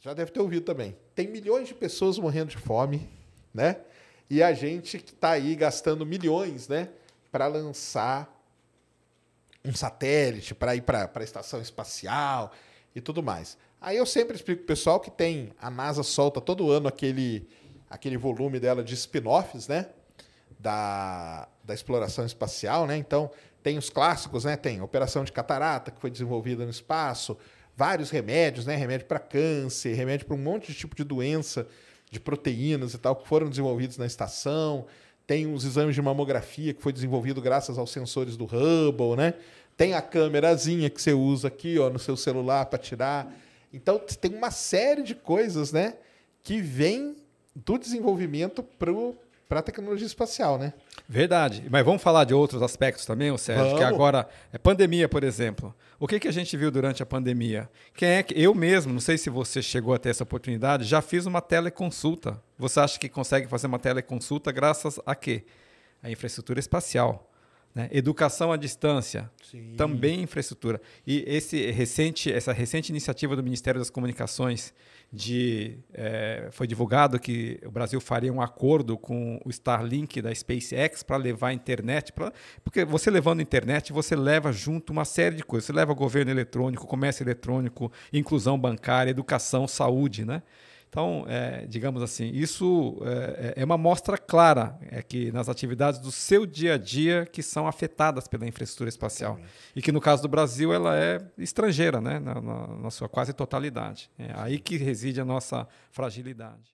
já deve ter ouvido também. Tem milhões de pessoas morrendo de fome, né? E a gente que está aí gastando milhões, né, para lançar um satélite, para ir para a estação espacial e tudo mais. Aí eu sempre explico pro pessoal que tem a NASA solta todo ano aquele aquele volume dela de spin-offs, né? Da, da exploração espacial, né? Então, tem os clássicos, né? Tem Operação de Catarata, que foi desenvolvida no espaço, vários remédios, né? Remédio para câncer, remédio para um monte de tipo de doença, de proteínas e tal, que foram desenvolvidos na estação. Tem os exames de mamografia, que foi desenvolvido graças aos sensores do Hubble, né? Tem a câmerazinha que você usa aqui, ó, no seu celular para tirar. Então, tem uma série de coisas, né? Que vem do desenvolvimento para a tecnologia espacial, né? Verdade. Mas vamos falar de outros aspectos também, o Sérgio, vamos. que agora é pandemia, por exemplo. O que, que a gente viu durante a pandemia? Quem é que eu mesmo, não sei se você chegou a ter essa oportunidade, já fiz uma teleconsulta. Você acha que consegue fazer uma teleconsulta graças a quê? A infraestrutura espacial. Né? Educação à distância, Sim. também infraestrutura. E esse recente, essa recente iniciativa do Ministério das Comunicações de é, foi divulgado que o Brasil faria um acordo com o Starlink da SpaceX para levar a internet, pra, porque você levando a internet você leva junto uma série de coisas. Você leva governo eletrônico, comércio eletrônico, inclusão bancária, educação, saúde, né? Então, é, digamos assim, isso é, é, uma mostra clara é que nas atividades do seu dia a dia que são afetadas pela infraestrutura espacial. E que no caso do Brasil ela é estrangeira, né? na, na, na sua quase totalidade. É aí que reside a nossa fragilidade.